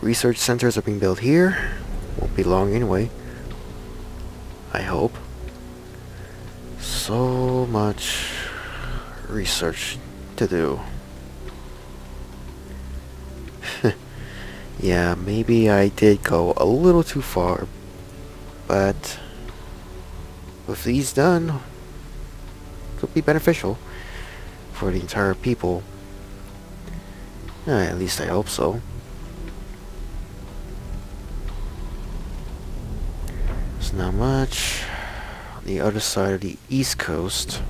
research centers are being built here. Won't be long anyway. I hope. So much research to do. yeah, maybe I did go a little too far, but with these done, it'll be beneficial for the entire people. Uh, at least I hope so. It's not much. On the other side of the east coast,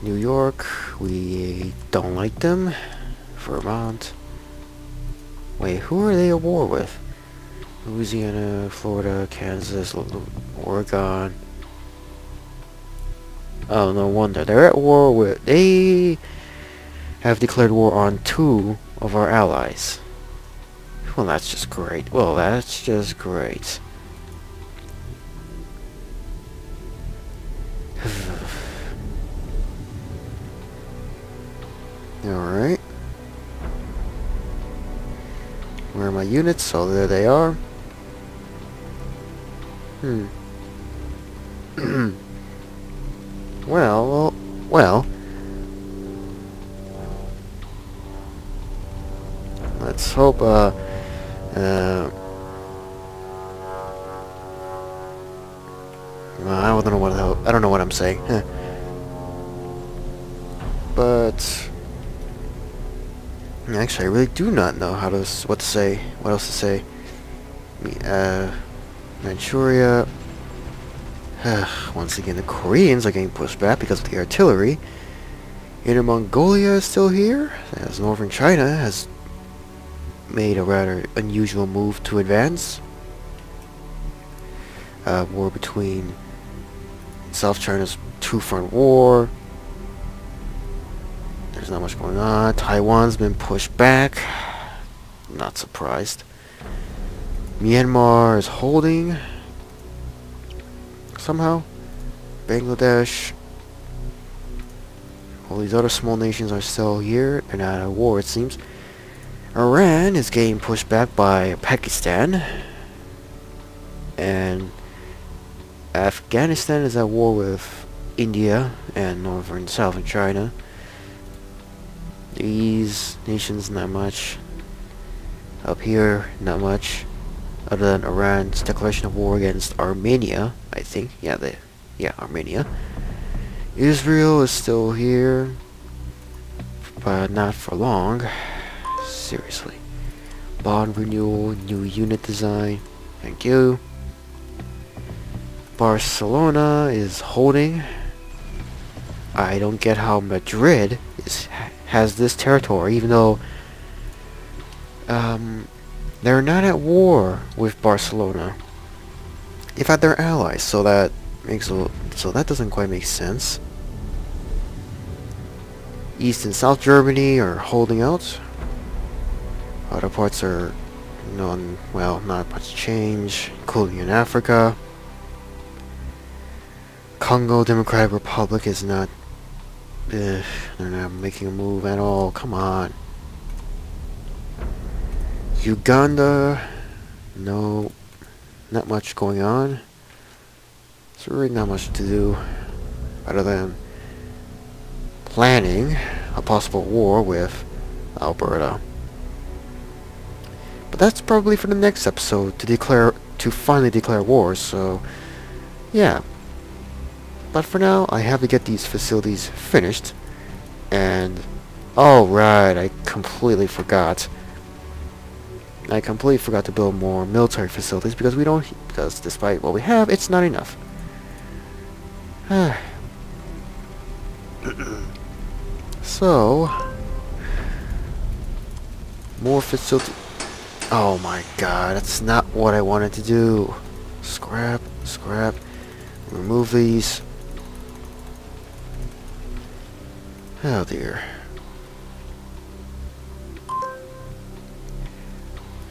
New York, we don't like them. Vermont. Wait, who are they at war with? Louisiana, Florida, Kansas, Oregon. Oh, no wonder. They're at war with... They have declared war on two of our allies. Well, that's just great. Well, that's just great. Alright. Where are my units? Oh, there they are. Hmm. well, well, Let's hope, uh, uh, I don't know what I don't know what I'm saying. but, actually, I really do not know how to, what to say, what else to say. Uh, Manchuria, once again, the Koreans are getting pushed back because of the artillery. Inner Mongolia is still here, as northern China has made a rather unusual move to advance. Uh, war between South China's two-front war. There's not much going on. Taiwan's been pushed back. Not surprised. Myanmar is holding. Somehow. Bangladesh. All these other small nations are still here. They're not at war, it seems. Iran is getting pushed back by Pakistan. And Afghanistan is at war with India and northern and southern China. These nations not much. Up here, not much. Other than Iran's declaration of war against Armenia, I think. Yeah, they, yeah, Armenia. Israel is still here, but not for long. Seriously. Bond renewal, new unit design. Thank you. Barcelona is holding. I don't get how Madrid is has this territory, even though um, they're not at war with Barcelona. In fact, they're allies, so that makes a so that doesn't quite make sense. East and South Germany are holding out. Other parts are non, well, not much change, including in Africa. Congo Democratic Republic is not, eh, they're not making a move at all, come on. Uganda, no, not much going on. There's really not much to do other than planning a possible war with Alberta. But that's probably for the next episode to declare to finally declare war, so yeah. But for now, I have to get these facilities finished. And oh right, I completely forgot. I completely forgot to build more military facilities because we don't because despite what we have, it's not enough. so more facility Oh my god, that's not what I wanted to do. Scrap, scrap. Remove these. Oh dear.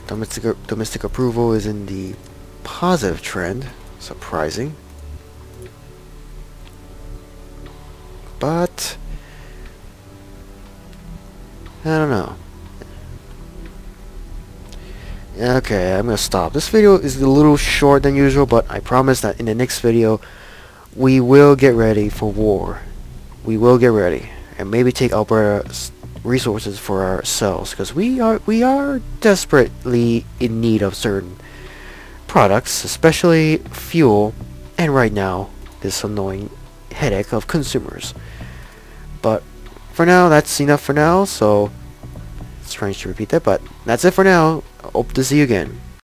Domestic, domestic approval is in the positive trend. Surprising. But... I don't know. Okay, I'm gonna stop. This video is a little short than usual, but I promise that in the next video, we will get ready for war. We will get ready, and maybe take Alberta's resources for ourselves, because we are we are desperately in need of certain products, especially fuel, and right now, this annoying headache of consumers. But for now, that's enough for now, so it's strange to repeat that, but that's it for now. Hope to see you again.